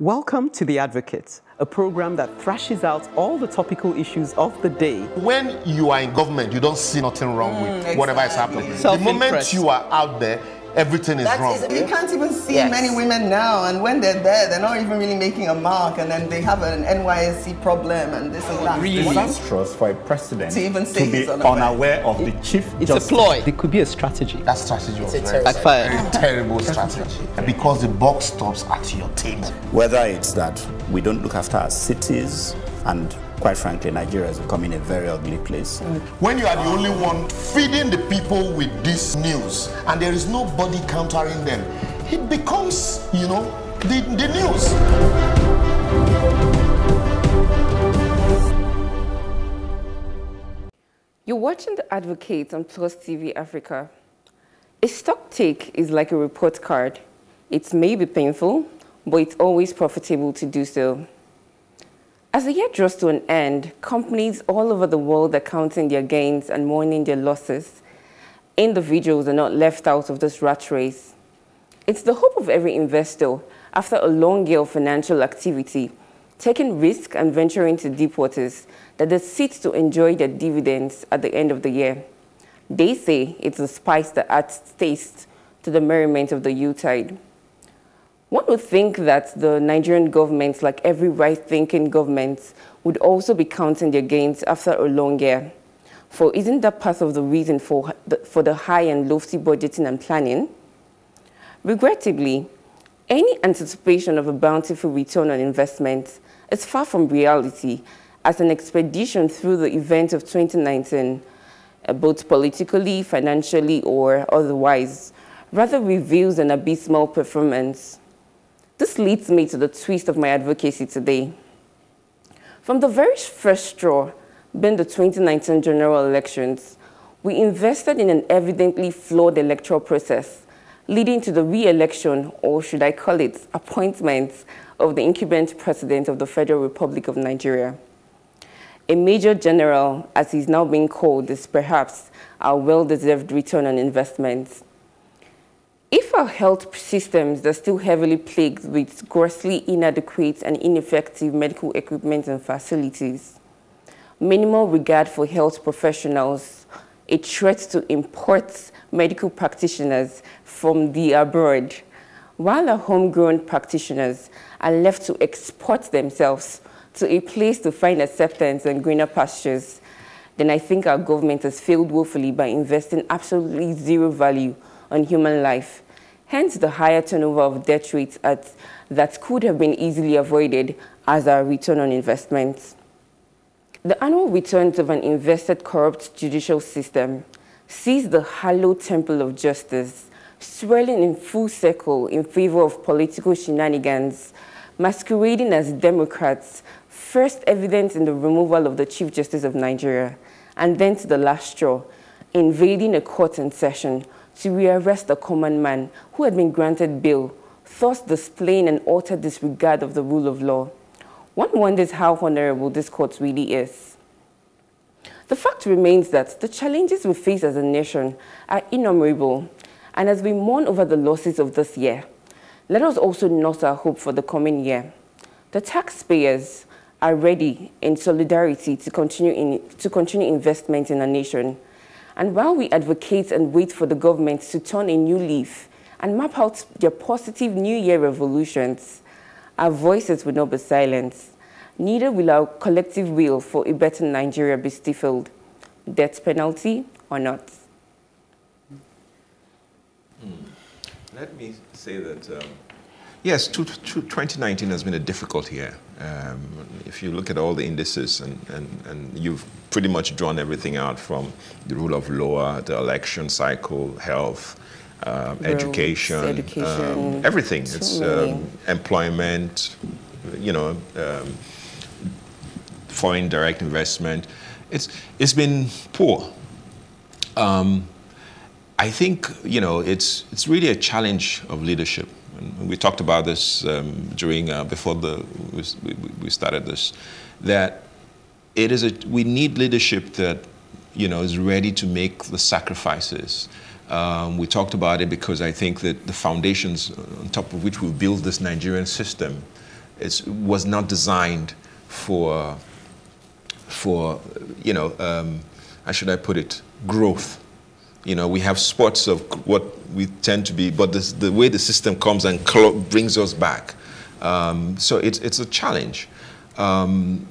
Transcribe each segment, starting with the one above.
Welcome to The Advocate, a program that thrashes out all the topical issues of the day. When you are in government, you don't see nothing wrong with mm, whatever is happening. The moment you are out there, everything is That wrong. is, you can't even see Yes. many women now, and when they're there, they're not even really making a mark, and then they have an NYSC problem and this and that. Really? disastrous for a president To even say be unaware. unaware of the chief It's justice. a ploy. It could be a strategy. that strategy was It's a very, backfire. very terrible strategy because the buck stops at your table. Whether it's that we don't look after our cities, and quite frankly, Nigeria is becoming a very ugly place. When you are the only one feeding the people with this news and there is nobody countering them, it becomes, you know, the, the news. You're watching The Advocate on Plus TV Africa. A stock take is like a report card. It may be painful, but it's always profitable to do so. As the year draws to an end, companies all over the world are counting their gains and mourning their losses. Individuals are not left out of this rat race. It's the hope of every investor, after a long year of financial activity, taking risk and venturing into deep waters, that they sit to enjoy their dividends at the end of the year. They say it's the spice that adds taste to the merriment of the Yuletide. One would think that the Nigerian government, like every right-thinking government, would also be counting their gains after a long year. For isn't that part of the reason for the, for the high and lofty budgeting and planning? Regrettably, any anticipation of a bountiful return on investment is far from reality as an expedition through the events of 2019, uh, both politically, financially, or otherwise, rather reveals an abysmal performance. This leads me to the twist of my advocacy today. From the very first straw, being the 2019 general elections, we invested in an evidently flawed electoral process, leading to the re-election, or should I call it, appointment of the incumbent president of the Federal Republic of Nigeria. A major general, as he's now being called, is perhaps our well-deserved return on investment. If our health systems are still heavily plagued with grossly inadequate and ineffective medical equipment and facilities, minimal regard for health professionals, a threat to import medical practitioners from the abroad, while our homegrown practitioners are left to export themselves to a place to find acceptance and greener pastures, then I think our government has failed woefully by investing absolutely zero value on human life. Hence the higher turnover of debt rates at, that could have been easily avoided as our return on investment. The annual returns of an invested corrupt judicial system sees the hallowed temple of justice swirling in full circle in favor of political shenanigans, masquerading as Democrats, first evident in the removal of the Chief Justice of Nigeria, and then to the last straw, invading a court in session to rearrest a common man who had been granted bail, thus displaying an utter disregard of the rule of law. One wonders how honorable this court really is. The fact remains that the challenges we face as a nation are innumerable, and as we mourn over the losses of this year, let us also not our hope for the coming year. The taxpayers are ready in solidarity to continue, in, to continue investment in our nation. And while we advocate and wait for the government to turn a new leaf and map out their positive New Year revolutions, our voices will not be silenced. Neither will our collective will for a better Nigeria be stifled, death penalty or not. Let me say that, um, yes, two, two, 2019 has been a difficult year. Um, if you look at all the indices, and, and, and you've pretty much drawn everything out from the rule of law, the election cycle, health, Roads, education, education, um, everything. so It's um, employment, you know, um, foreign direct investment. It's, it's been poor. Um, I think you know it's it's really a challenge of leadership. And we talked about this um, during uh, before the we, we- started this, that it is a we need leadership that you know is ready to make the sacrifices. Um, we talked about it because I think that the foundations on top of which we build this Nigerian system it's, was not designed for, for you know, um, how should I put it, growth. You know, we have spots of what we tend to be, but this, the way the system comes and brings us back. Um, so it's, it's a challenge. Um,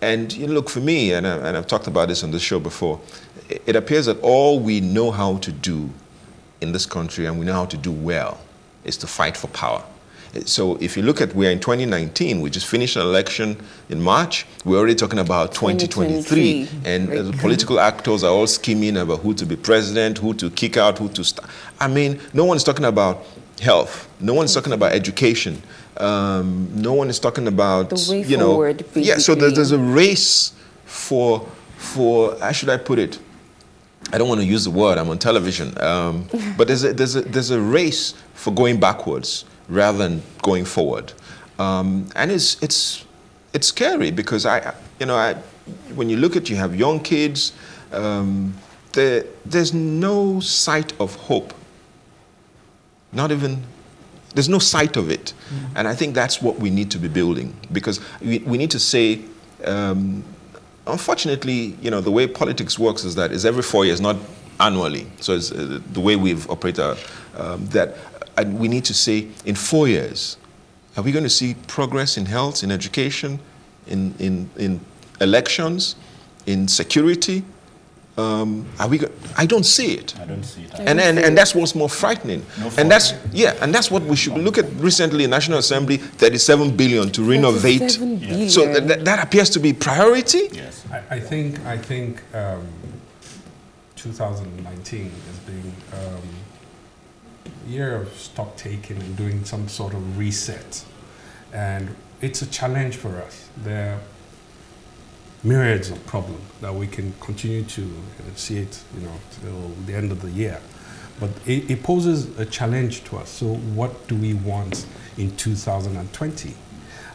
and you know, look, for me, and, I, and I've talked about this on the show before, it, it appears that all we know how to do in this country and we know how to do well is to fight for power. So if you look at we're in 2019, we just finished an election in March. We're already talking about 2023, 2023. and right. the political actors are all scheming about who to be president, who to kick out, who to start. I mean, no one's talking about health. No one's talking about education. Um, no one is talking about the way you know. Forward, yeah, so there's a race for for how should I put it? I don't want to use the word. I'm on television, um, but there's a, there's a there's a race for going backwards rather than going forward. Um, and it's, it's, it's scary because I, you know, I, when you look at, you have young kids, um, there, there's no sight of hope. Not even, there's no sight of it. Mm -hmm. And I think that's what we need to be building because we, we need to say, um, unfortunately, you know, the way politics works is that it's every four years, not annually. So it's uh, the way we've operated, um, that and we need to say in four years, are we going to see progress in health, in education, in, in, in elections, in security? Um, are we? I don't see it. I don't see it. And, and, and that's what's more frightening. No and that's yeah, and that's what we should look at. Recently, National Assembly, 37 billion to renovate. Billion. So that, that appears to be priority. Yes, I, I think I think um, 2019 is being um, year of stock taking and doing some sort of reset. And it's a challenge for us. There are myriads of problems that we can continue to see it, you know, till the end of the year. But it, it poses a challenge to us. So what do we want in 2020?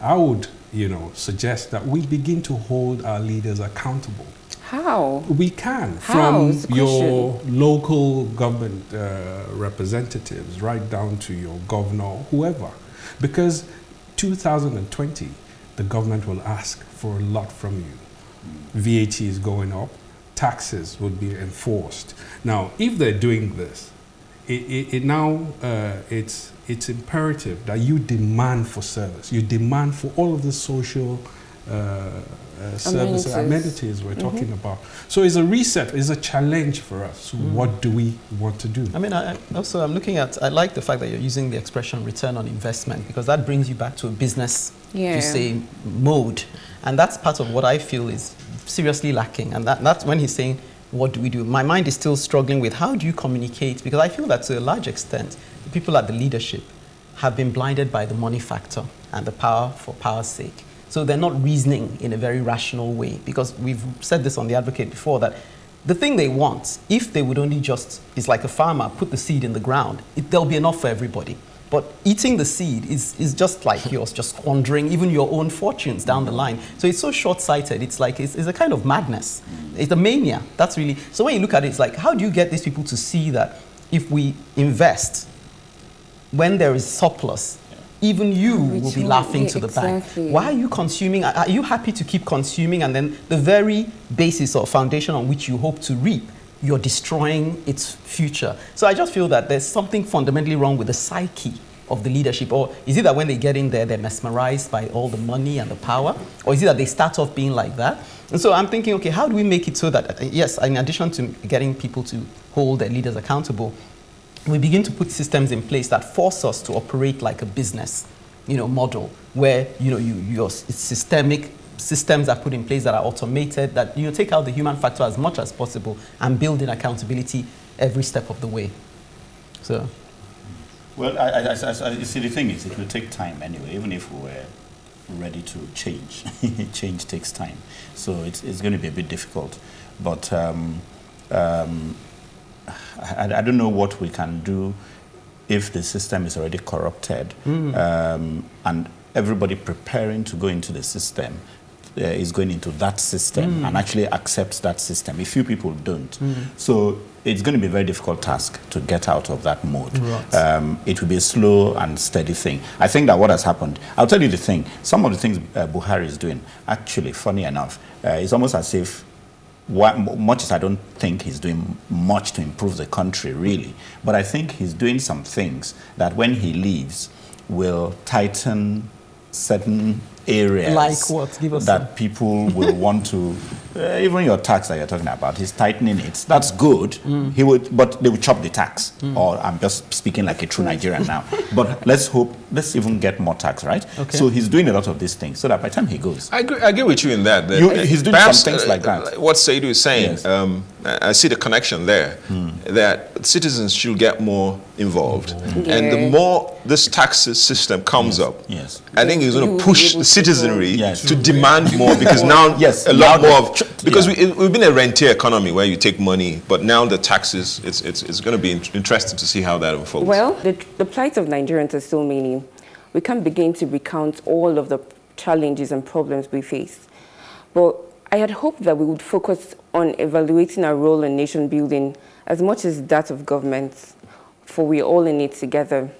I would, you know, suggest that we begin to hold our leaders accountable how? We can. How? From your local government uh, representatives right down to your governor, whoever. Because 2020, the government will ask for a lot from you. VAT is going up, taxes would be enforced. Now, if they're doing this, it, it, it now uh, it's it's imperative that you demand for service. You demand for all of the social services, amenities we're mm -hmm. talking about. So it's a reset, it's a challenge for us. So mm. What do we want to do? I mean, I, also I'm looking at, I like the fact that you're using the expression return on investment because that brings you back to a business, yeah. to say, mode. And that's part of what I feel is seriously lacking. And that, that's when he's saying, what do we do? My mind is still struggling with how do you communicate? Because I feel that to a large extent, the people at the leadership have been blinded by the money factor and the power for power's sake. So they're not reasoning in a very rational way because we've said this on The Advocate before that the thing they want, if they would only just, it's like a farmer, put the seed in the ground, it, there'll be enough for everybody. But eating the seed is, is just like you're just squandering even your own fortunes down the line. So it's so short-sighted. It's like, it's, it's a kind of madness. It's a mania. That's really, so when you look at it, it's like, how do you get these people to see that if we invest, when there is surplus, even you will be laughing to the exactly. bank. Why are you consuming? Are you happy to keep consuming and then the very basis or foundation on which you hope to reap, you're destroying its future? So I just feel that there's something fundamentally wrong with the psyche of the leadership? Or is it that when they get in there, they're mesmerized by all the money and the power? Or is it that they start off being like that? And so I'm thinking, okay, how do we make it so that, uh, yes, in addition to getting people to hold their leaders accountable, we begin to put systems in place that force us to operate like a business you know, model where you know, you, your systemic systems are put in place that are automated, that you know, take out the human factor as much as possible and build in accountability every step of the way. So. Well, I, I, I, you see, the thing is, it will take time anyway, even if we were ready to change. change takes time. So it's, it's going to be a bit difficult. But um, um, I, I, don't know what we can do if the system is already corrupted mm. um, and everybody preparing to go into the system uh, is going into that system Mm. and actually accepts that system. A few people don't. Mm. So it's going to be a very difficult task to get out of that mode. Right. Um, it will be a slow and steady thing. I think that what has happened, I'll tell you the thing, some of the things uh, Buhari is doing, actually, funny enough, uh, it's almost as if what, much as I don't think he's doing much to improve the country, really, but I think he's doing some things that when he leaves will tighten certain areas. Like what? Give us That people will want to, uh, even your tax that you're talking about, he's tightening it. That's good. Mm. He would, but they would chop the tax. Or I'm just speaking like a true Nigerian now. But let's hope, let's even get more tax, right? Okay. So he's doing a lot of these things so that by the time he goes, I agree, I agree with you in that. that You- he's doing perhaps, some things uh, like that. What Saidu is saying, um, I I see the connection there, Hmm. that citizens should get more involved. And the more this tax system comes up, yes. I think he's going to push the to citizenry Yes. to demand more because now Yes, a lot more of, because we, we've been a rentier economy where you take money, but now the taxes, it's, it's, it's going to be interesting to see how that unfolds. Well, the, the plight of Nigerians is so many. We can't begin to recount all of the challenges and problems we face. But I had hoped that we would focus on evaluating our role in nation building as much as that of governments, for we're all in it together.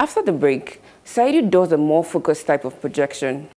After the break, Saidu does a more focused type of projection